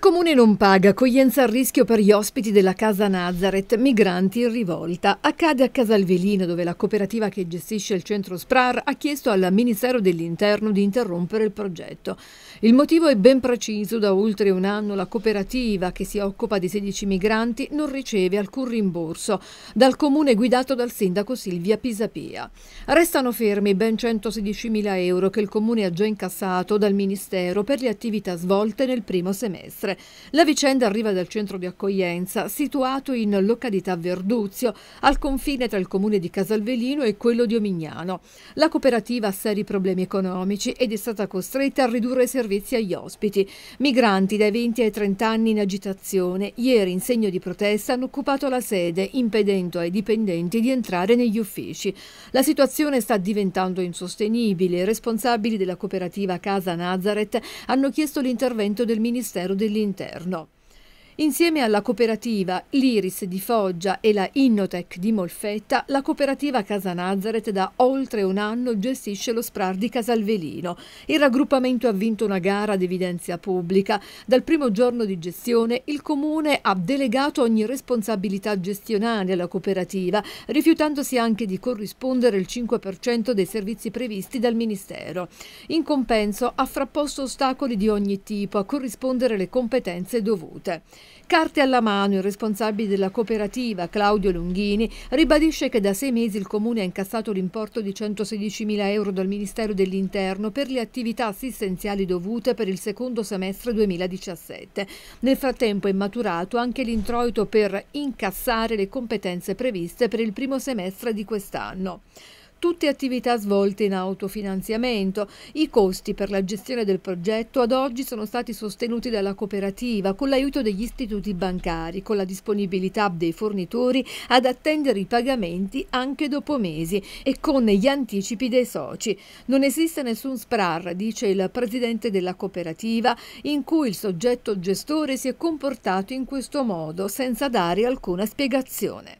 comune non paga, accoglienza a rischio per gli ospiti della casa Nazareth, migranti in rivolta. Accade a Casalvelino, dove la cooperativa che gestisce il centro SPRAR ha chiesto al Ministero dell'Interno di interrompere il progetto. Il motivo è ben preciso, da oltre un anno la cooperativa, che si occupa di 16 migranti, non riceve alcun rimborso dal comune guidato dal sindaco Silvia Pisapia. Restano fermi ben 116.000 euro che il comune ha già incassato dal Ministero per le attività svolte nel primo semestre. La vicenda arriva dal centro di accoglienza, situato in località Verduzio, al confine tra il comune di Casalvelino e quello di Omignano. La cooperativa ha seri problemi economici ed è stata costretta a ridurre i servizi agli ospiti. Migranti dai 20 ai 30 anni in agitazione, ieri in segno di protesta hanno occupato la sede, impedendo ai dipendenti di entrare negli uffici. La situazione sta diventando insostenibile. I responsabili della cooperativa Casa Nazareth hanno chiesto l'intervento del Ministero dell'Interno all'interno. Insieme alla cooperativa L'Iris di Foggia e la Innotec di Molfetta, la cooperativa Casa Nazareth da oltre un anno gestisce lo SPRAR di Casalvelino. Il raggruppamento ha vinto una gara ad evidenza pubblica. Dal primo giorno di gestione il comune ha delegato ogni responsabilità gestionale alla cooperativa, rifiutandosi anche di corrispondere il 5% dei servizi previsti dal Ministero. In compenso ha frapposto ostacoli di ogni tipo a corrispondere le competenze dovute. Carte alla mano, il responsabile della cooperativa, Claudio Lunghini, ribadisce che da sei mesi il Comune ha incassato l'importo di 116.000 euro dal Ministero dell'Interno per le attività assistenziali dovute per il secondo semestre 2017. Nel frattempo è maturato anche l'introito per incassare le competenze previste per il primo semestre di quest'anno tutte attività svolte in autofinanziamento. I costi per la gestione del progetto ad oggi sono stati sostenuti dalla cooperativa con l'aiuto degli istituti bancari, con la disponibilità dei fornitori ad attendere i pagamenti anche dopo mesi e con gli anticipi dei soci. Non esiste nessun SPRAR, dice il presidente della cooperativa, in cui il soggetto gestore si è comportato in questo modo senza dare alcuna spiegazione.